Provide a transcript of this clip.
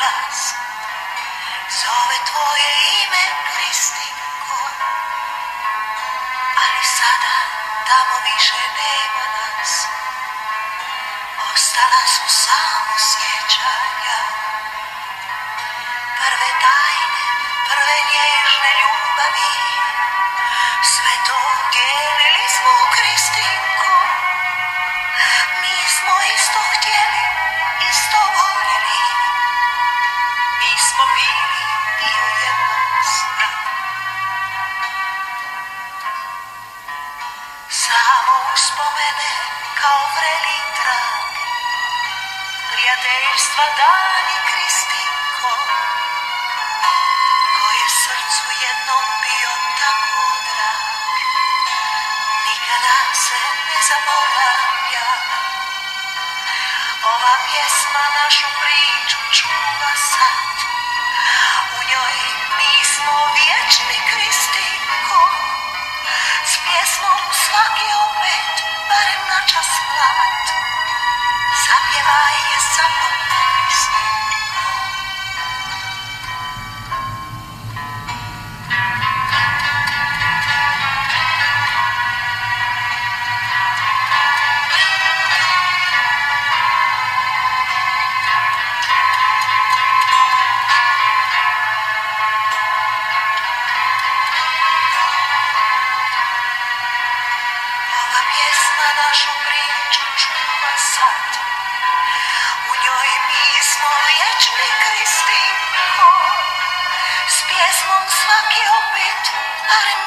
glas. Zove tvoje ime, Kristinko. Ali sada tamo više nema nas. Ostala su samo sjećanja. Prve tajne, prve nježne ljubavi. Sve to Samo uspomene kao vreli trag. Prijateljstva dani Kristinko. Koje srcu jednom bio tako drag. Nikada se ne zaboravlja. Ova pjesma našu priču čuva sad. Našu priču čuva sad. U njoj mi smo vječni Kristinko. S pjesmom svaki opet, barem